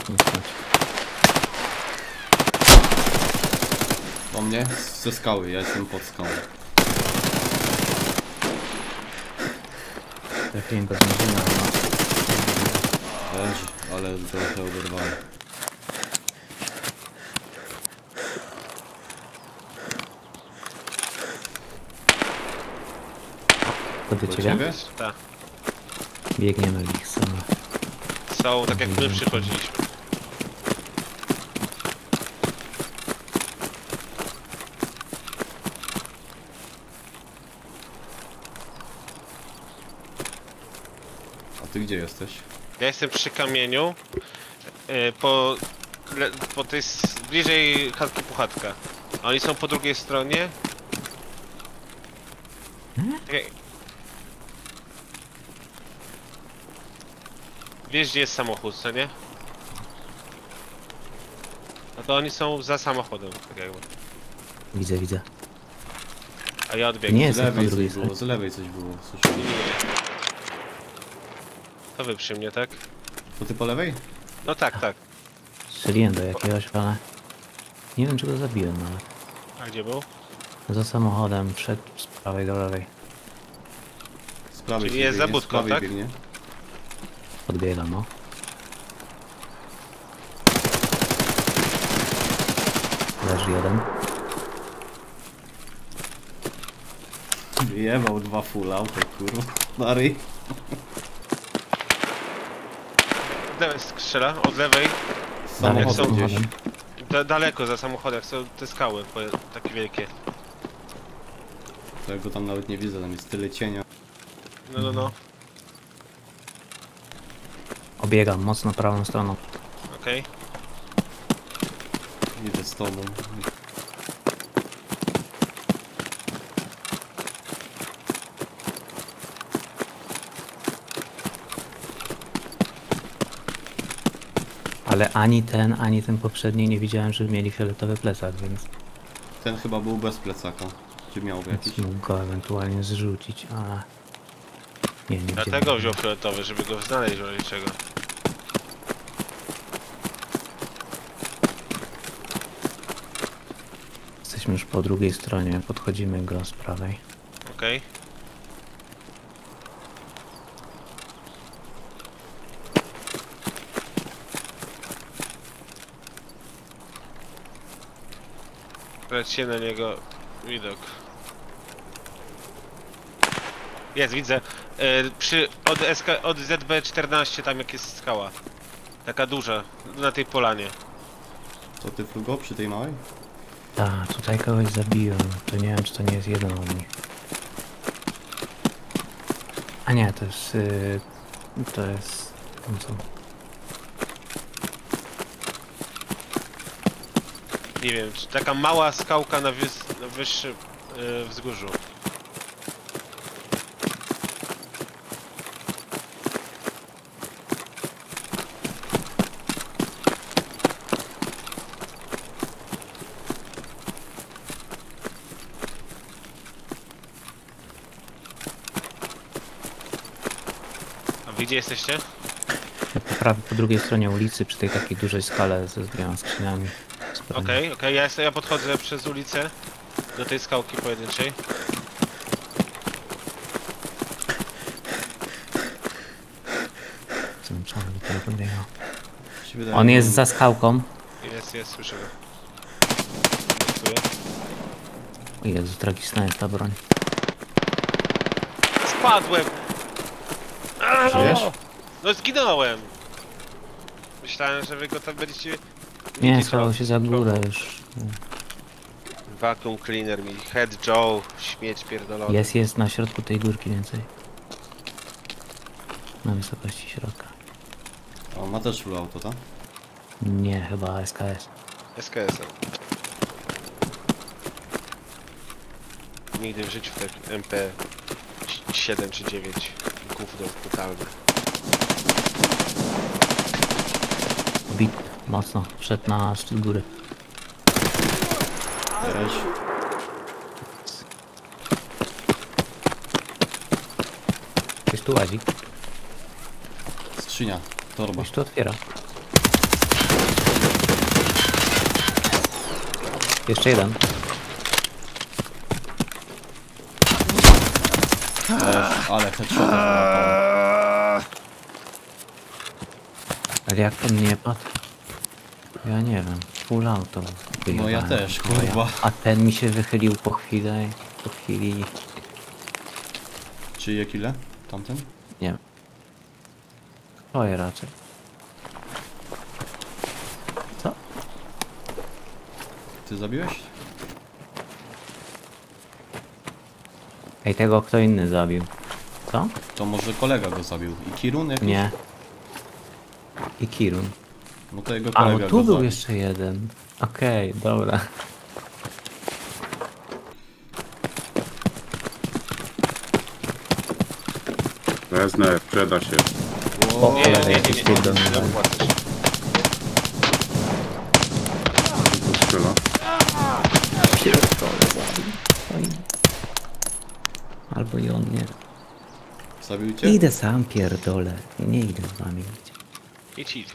ostatni stać. Po mnie? Ze skały, ja jestem pod skałą. Trafiłem go z murzyna, ale trochę oberwałem. to do ciebie? Tak. Biegniemy w ich stronę. Są tak jak my przychodziliśmy. Ty gdzie jesteś? Ja jestem przy kamieniu. e, Po, le, po tej s- bliżej chatki puchatka. A oni są po drugiej stronie. Czekaj. Wiesz gdzie jest samochód, co nie? No to oni są za samochodem, tak jakby. Widzę, widzę. A ja odbiegam. Nie Z jestem po lewej drugiej coś było, z lewej coś było. Słyszałem. To wy przy mnie, tak? To ty po lewej? No tak, tak. Strzeliłem do jakiegoś, ale... Nie wiem, czy go zabiłem nawet. A gdzie był? Za samochodem, wszedł z prawej do lewej. Z prawej Czyli jest za biegnie, z budką, tak? biegnie. Podbiegam, no. Leży jeden. Wyjebał dwa full auto, kurwa. Nary. Od lewej strzela, od lewej. Jak samochodem są gdzieś. Da, daleko za samochodem są te skały, po- takie wielkie. To ja go tam nawet nie widzę, tam jest tyle cienia. No, no, no. Obiegam mocno prawą stroną. Okej. Idę z tobą. Ale ani ten, ani ten poprzedni nie widziałem, żeby mieli fioletowy plecak, więc Ten chyba był bez plecaka. Czy miał jakiś? mógł go ewentualnie zrzucić, ale... Nie, nie Dlatego wziął fioletowy, żeby go znaleźć w razie czego. Jesteśmy już po drugiej stronie, podchodzimy go z prawej. Okej. Brać się na niego widok. Jest, widzę. E, przy, od, SK, od ZB14 tam jak jest skała. Taka duża, na tej polanie. To ty frugo przy tej małej? Tak, tutaj kogoś zabiłem. To nie wiem, czy to nie jest jeden od nich. A nie, to jest... Yy, to jest... Tam są. Nie wiem, czy taka mała skałka na, na wyższym e, wzgórzu. A wy gdzie jesteście? Ja po, drugiej stronie ulicy, przy tej takiej dużej skale ze dwiema skrzyniami. Z bronią. Okej, okej, ja, jestem- ja podchodzę przez ulicę do tej skałki pojedynczej. Zmęczony do tego wydaje, On jest za skałką. Jest, jest, słyszę go. O Jezu, tragiczna jest ta broń. Spadłem! Żyjesz? No zginąłem! Myślałem, że wy go tam będziecie... Nie, schował się za górę już. Vacuum cleaner mi, head Joe, śmieć pierdolony. Jest, jest na środku tej górki więcej. Na wysokości środka. A on ma też full auto, tak? Nie, chyba SKS. SKS-em. Nigdy w życiu tak MP 7 czy 9 gówno totalne. Bit Mocno, wszedł na szczyt góry. Weź. Ktoś tu łazi. Skrzynia, torba. Ktoś tu otwiera. Jeszcze jeden. Weź, ale headshot. Ale jak on nie padł? Ja nie wiem. Full auto. No ja też, No kurwa. A ten mi się wychylił po chwilę. Po chwili. Czyje kile? Tamten? Nie wiem. Twoje raczej. Co? Ty zabiłeś? Ej, tego kto inny zabił. Co? To może kolega go zabił. I Kirun jakiś? Nie. I Kirun. No to jego A, kolega bo tu był zabił. jeszcze jeden. Okej, dobra. Wezmę, sprzeda się. O, Nie, nie, nie, nie, nie, nie, nie, nie, dalej. opłacasz. Tu strzela. Albo i on nie. Zabił cię? Idę sam pierdolę. Nie idę z wami. Idź, idź.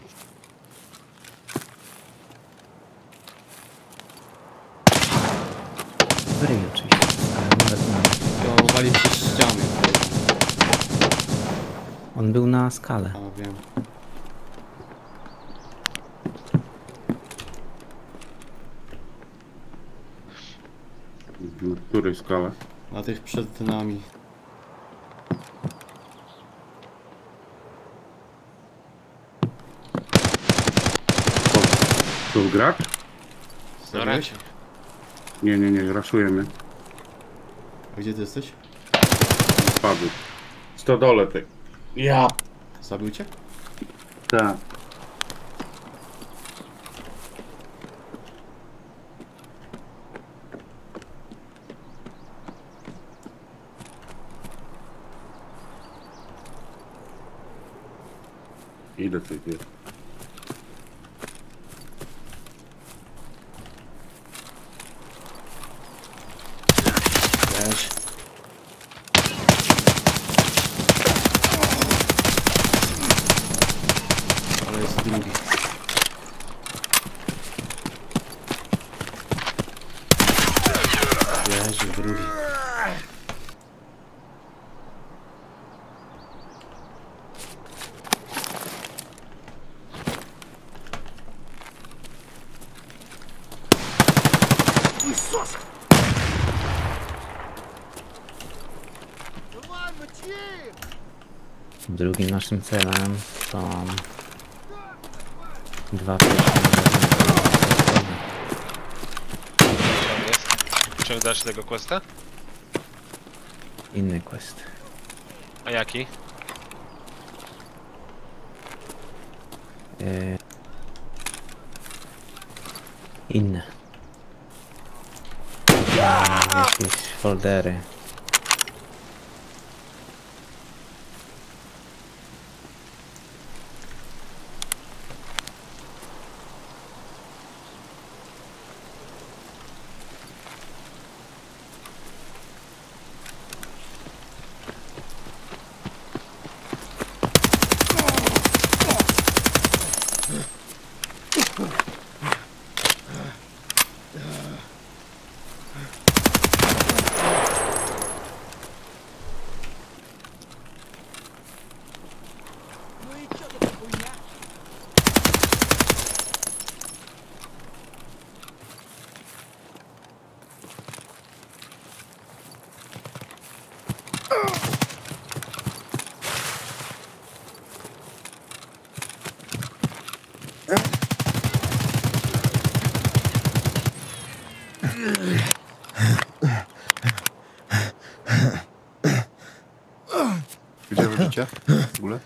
W ryj oczywiście. Ale nawet na... To wali przez ściany. On był na skale. A wiem. W której skale? Na tych przed nami. To, to gracz? No raczej. Nie, nie, nie, raszujemy. A gdzie ty jesteś? Spadł. Stodole ty. Ja. Zabił cię? Tak. Ile tych jest? Wiesz. Ale jest drugi. Leży drugi. Drugim naszym celem są dwa pierwsze. Tam jest. Ciągasz tego questa? Inny quest. A jaki? Yy... Inne. Jakieś foldery. Gdzie robicie? W ogóle?